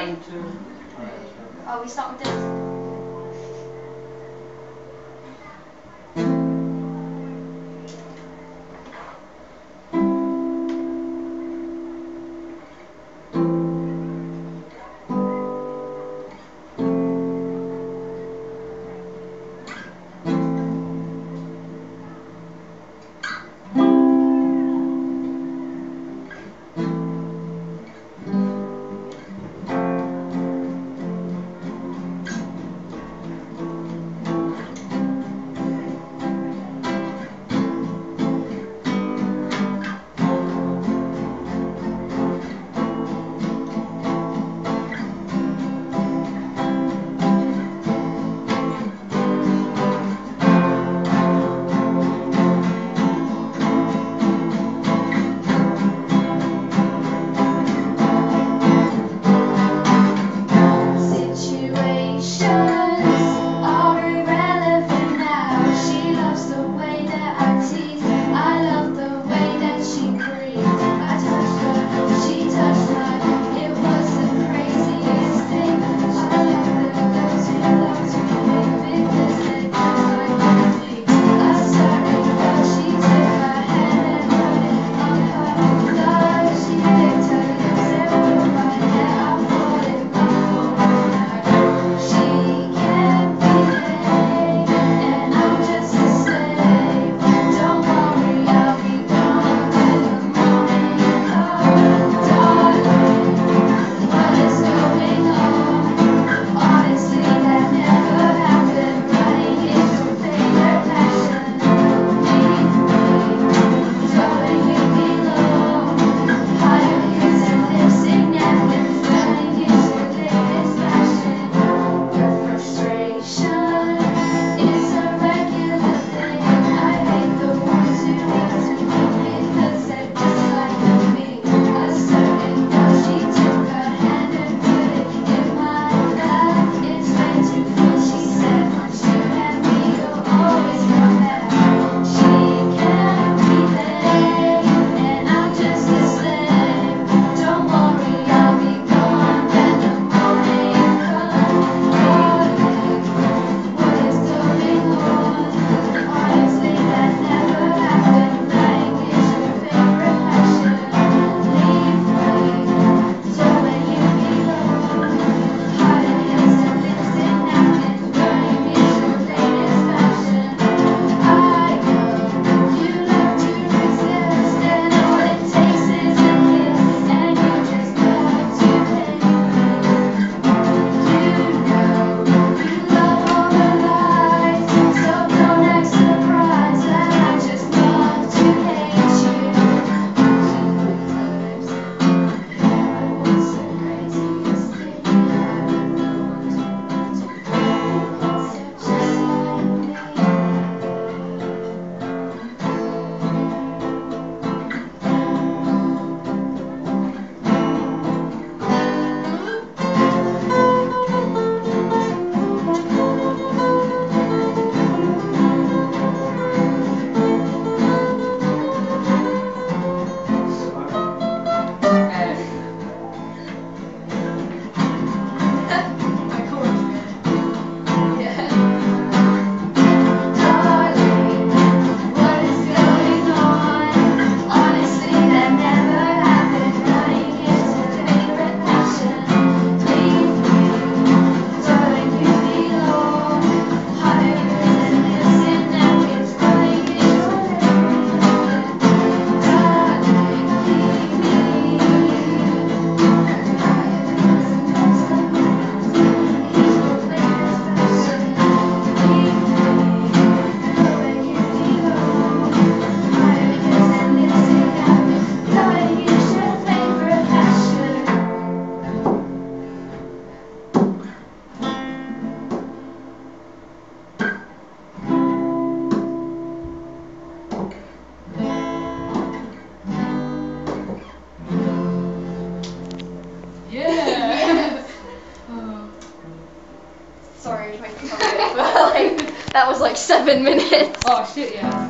ready? Oh, we start with this. Um, Sorry, like, that was like seven minutes. Oh shit, yeah.